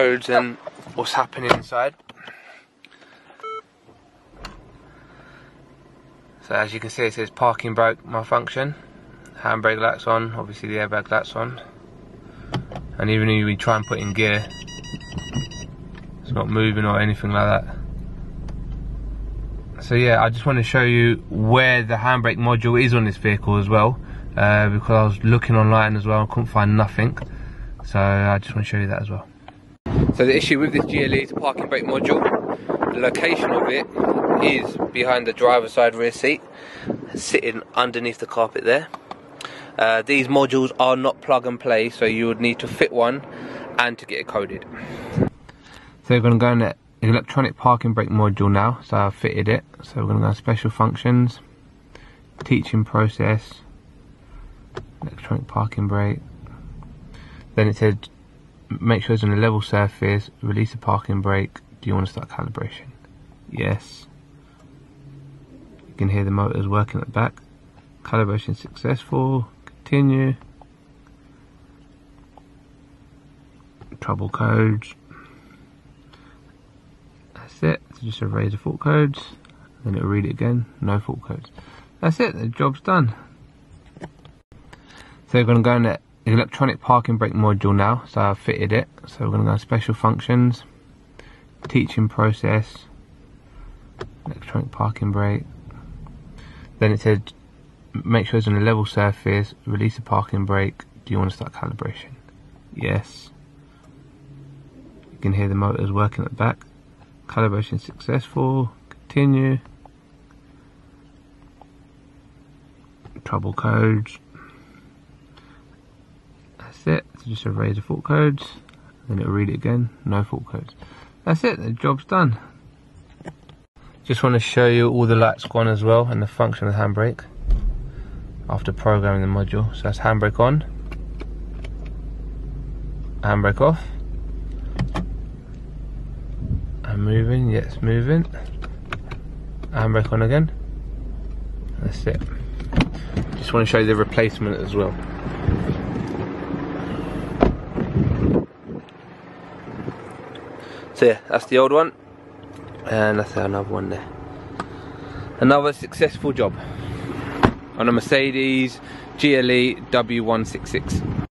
codes and what's happening inside. So as you can see it says parking brake malfunction, handbrake lights on, obviously the airbag lights on. And even if we try and put in gear, it's not moving or anything like that. So yeah, I just want to show you where the handbrake module is on this vehicle as well. Uh, because I was looking online as well, I couldn't find nothing. So I just want to show you that as well. So the issue with this GLE is the parking brake module. The location of it is behind the driver's side rear seat, sitting underneath the carpet there. Uh, these modules are not plug and play, so you would need to fit one and to get it coded. So we're going to go in the electronic parking brake module now, so I've fitted it. So we're going to go special functions, teaching process, electronic parking brake. Then it said make sure it's on a level surface, release the parking brake. Do you want to start calibration? Yes. You can hear the motors working at the back. Calibration successful. Continue. Trouble codes. That's it. So just erase the fault codes. Then it'll read it again. No fault codes. That's it. The job's done. So we're going to go in electronic parking brake module now. So I've fitted it. So we're going to go special functions, teaching process, electronic parking brake. Then it said make sure it's on a level surface, release the parking brake. Do you want to start calibration? Yes. You can hear the motors working at the back. Calibration successful. Continue. Trouble codes. That's it. Just erase the fault codes. Then it'll read it again. No fault codes. That's it. The job's done. Just want to show you all the lights gone as well and the function of the handbrake after programming the module. So that's handbrake on, handbrake off, and moving, yes, moving, handbrake on again. That's it. Just want to show you the replacement as well. Yeah, that's the old one, and that's another one there. Another successful job on a Mercedes GLE W166.